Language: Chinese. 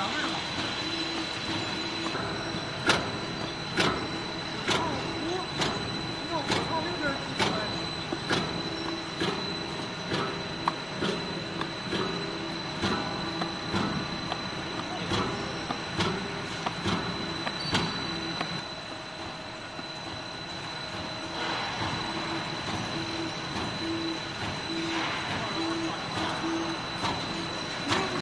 凉了。